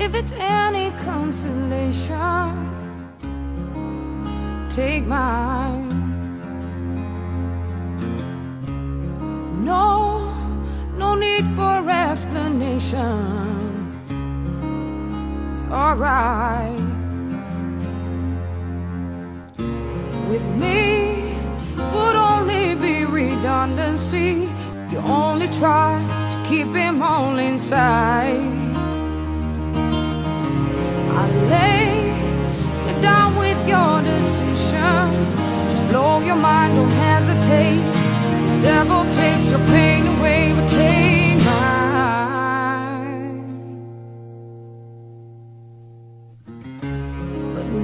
If it's any consolation, take mine. No, no need for explanation. It's alright. With me, would only be redundancy. You only try to keep him all inside.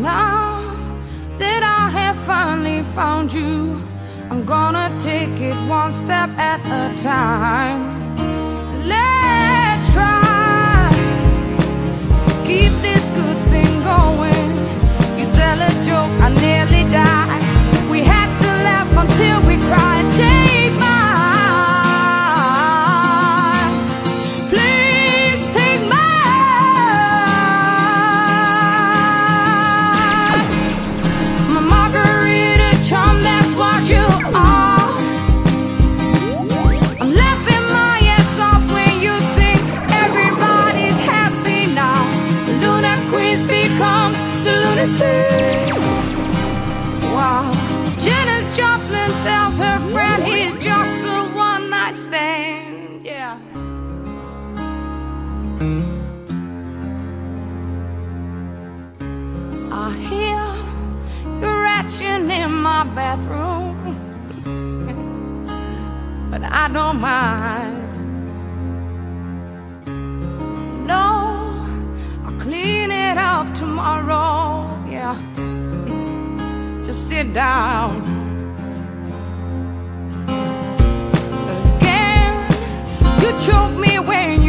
Now that I have finally found you, I'm gonna take it one step at a time. Lunatics. Wow. Janis Joplin tells her friend he's just a one night stand. Yeah. I hear you ratching in my bathroom, but I don't mind. No, I'll clean it up tomorrow. Just sit down. Again, you choke me when you.